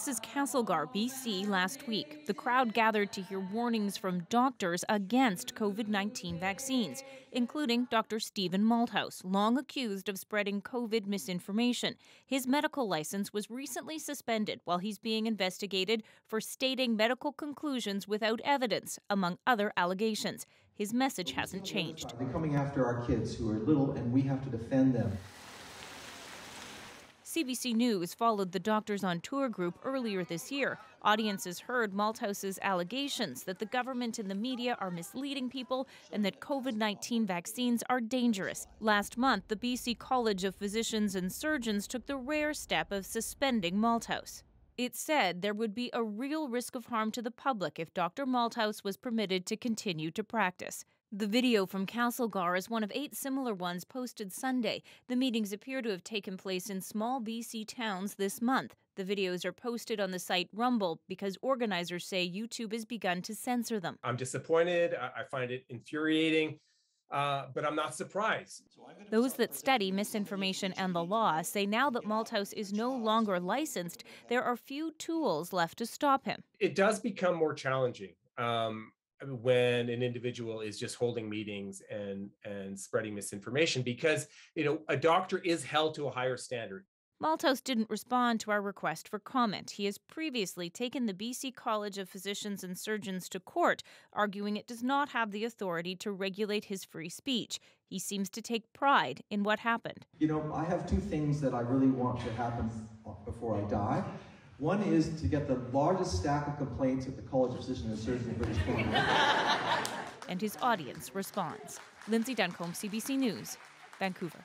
This is Castlegar, BC, last week. The crowd gathered to hear warnings from doctors against COVID 19 vaccines, including Dr. Stephen Malthouse, long accused of spreading COVID misinformation. His medical license was recently suspended while he's being investigated for stating medical conclusions without evidence, among other allegations. His message hasn't changed. They're coming after our kids who are little, and we have to defend them. CBC News followed the Doctors on Tour group earlier this year. Audiences heard Malthouse's allegations that the government and the media are misleading people and that COVID 19 vaccines are dangerous. Last month, the BC College of Physicians and Surgeons took the rare step of suspending Malthouse. It said there would be a real risk of harm to the public if Dr. Malthouse was permitted to continue to practice. The video from Castlegar is one of eight similar ones posted Sunday. The meetings appear to have taken place in small BC towns this month. The videos are posted on the site Rumble because organizers say YouTube has begun to censor them. I'm disappointed. I find it infuriating. Uh, but I'm not surprised. Those that study misinformation and the law say now that Malthouse is no longer licensed, there are few tools left to stop him. It does become more challenging. Um, when an individual is just holding meetings and and spreading misinformation because you know a doctor is held to a higher standard Malthouse didn't respond to our request for comment. He has previously taken the BC College of Physicians and Surgeons to court, arguing it does not have the authority to regulate his free speech. He seems to take pride in what happened. You know, I have two things that I really want to happen before I die. One is to get the largest stack of complaints at the College of Physicians and Surgeons in British Columbia. and his audience responds. Lyndsey Duncombe, CBC News, Vancouver.